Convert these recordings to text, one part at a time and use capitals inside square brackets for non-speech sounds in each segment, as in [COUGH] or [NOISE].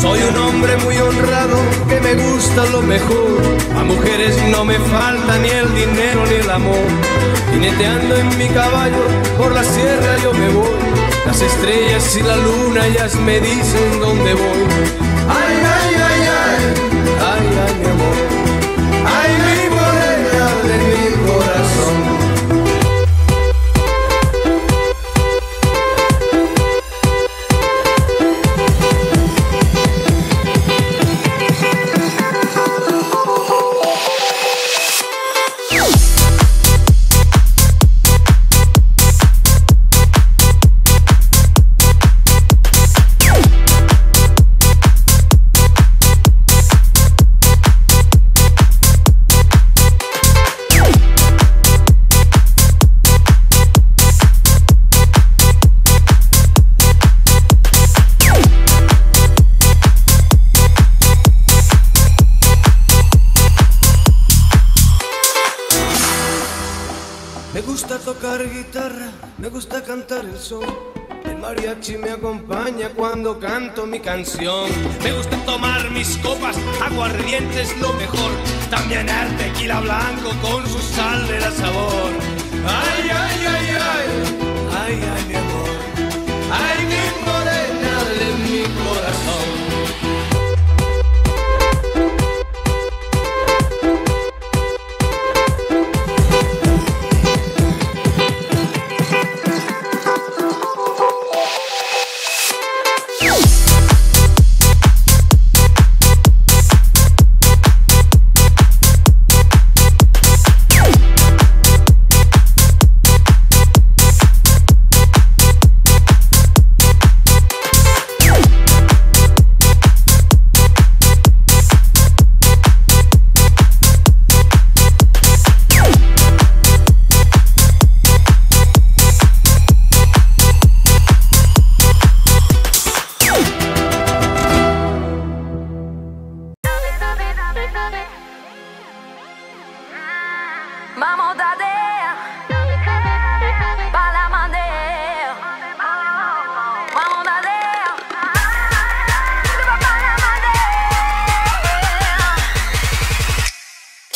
Soy un hombre muy honrado que me gusta lo mejor. A mujeres no me falta ni el dinero ni el amor. Jineteando en mi caballo por la sierra yo me voy. Las estrellas y la luna ellas me dicen dónde voy. Ay, ay, ay, ay, ay, ay, mi amor. Gusta tocar guitarra, me gusta cantar el sol. El mariachi me acompaña cuando canto mi canción. Me gusta tomar mis copas, aguardiente es lo mejor. También el tequila blanco con su sal de la sabor. Ay, ay, ay, ay, ay, ay, mi amor. Ay, mi morena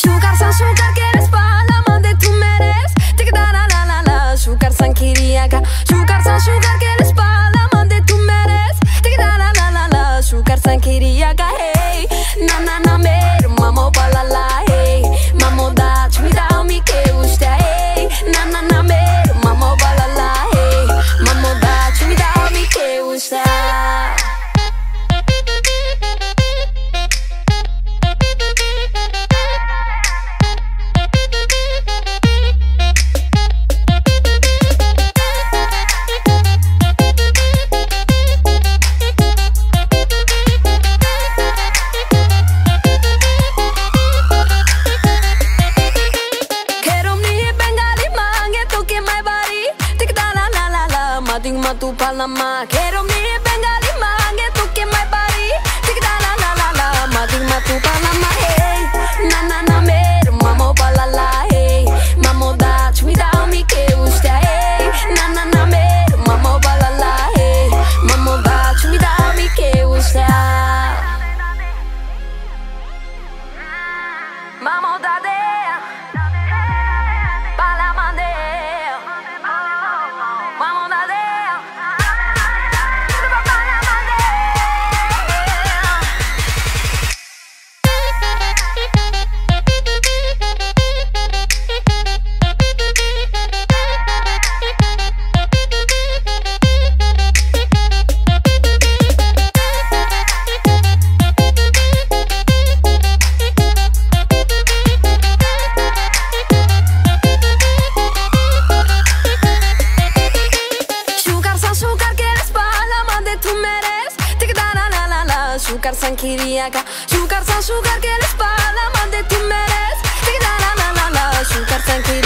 Sugar san sugar mande san san sugar. Palama Quiero mi bengali mange tu que my body Tik da la la la la mading matu palama Hey na na na mer mamo palala hey Mamo da chui da mi que gusta hey Na na na mer mamo palala hey Mamo da chui da mi que gusta Mamo da dea la, sugar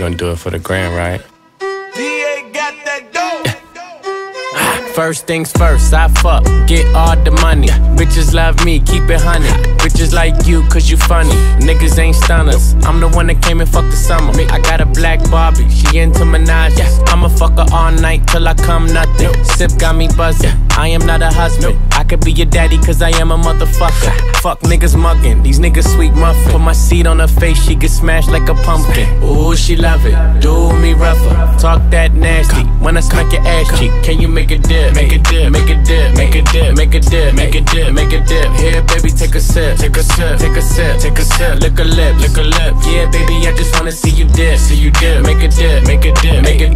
I gonna do it for the grand, right? First things first, I fuck, get all the money. Bitches love me, keep it honey. Bitches like you, cause you funny. Niggas ain't stunners. I'm the one that came and fucked the summer. I got a black Barbie, she into Minaj. I'ma fuck her all night till I come nothing. Sip got me buzzing. I am not a husband. I could be your daddy, cause I am a motherfucker. [LAUGHS] Fuck niggas mugging, these niggas sweet muffin. Put my seed on her face, she get smashed like a pumpkin. Ooh, she love it. Do me rougher. Talk that nasty. When I smack your ass cheek, can you make a dip? Make a dip, make a dip, make a dip, make a dip, make a dip, make a dip. Here, baby, take a sip, take a sip, take a sip, take a sip. Lick a lip, lick a lip. Yeah, baby, I just wanna see you dip, see you dip. Make a dip, make a dip, make a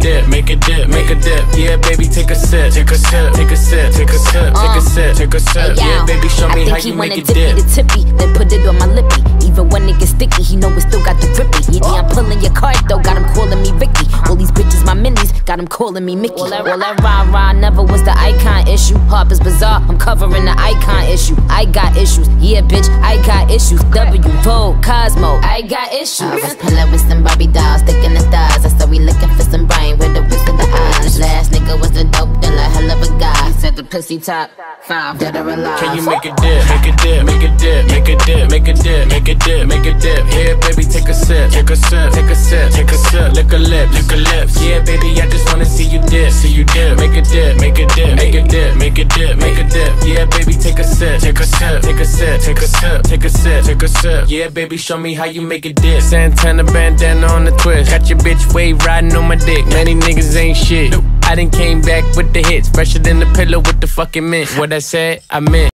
Yeah, baby, take a sip, take a sip, take a sip, take a sip, take a sip, um, take a sip. Yeah, baby, show me how you make it dip. I think he wanna tippy the tippy, then put it on my lippy. Even when it gets sticky, he know it still got the grippy. Yeah, oh. yeah, I'm pulling your card though, got him calling me Ricky. All these bitches, my minis, got him calling me Mickey. All that, all that rah rah never was the icon issue. Harper's Bazaar, I'm covering the icon issue. I got issues, yeah, bitch, I got issues. W, Vogue, Cosmo, I got issues. I was pulling with some Barbie dolls, sticking the stars. I said we looking for some brain with the pussy top five, dead or alive. Can you make a dip, make a dip, make a dip, make a dip, make a dip, make a dip, make a dip? Here, baby, take a sip, take a sip, take a sip, take a sip. Lick a lip, lick a lips. Yeah, baby, I just wanna see you dip, see you dip. Make a dip, make a dip, make a dip, make a dip, make a dip. Yeah, baby, take a sip, take a sip, take a sip, take a sip, take a sip, take a sip. Yeah, baby, show me how you make a dip. Santana bandana on the twist, got your bitch wave riding on my dick. Many niggas ain't shit. I done came back with the hits, fresher than the pillow with the fucking mint. What I said, I meant.